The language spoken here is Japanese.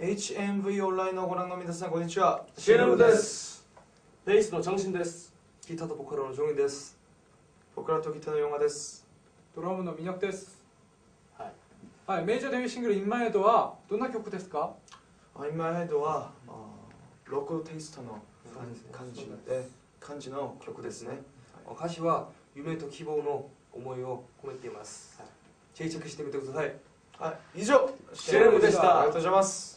HMV オンラインのご覧の皆さんこんにちは。シェルムです。ベイスのチョンシンです。ギターとボカロのジョンイです。僕らとギターのヨガです。ドラムのミニョクです。はい。はいメジャーデビューシングル「インマイヘッドはどんな曲ですか？イイマイヘッドはあーロックテイストの感じで感じの曲ですね。歌詞は夢と希望の思いを込めています。はい。定着してみてください。はい。以上。シェルムでした。ありがとうございます。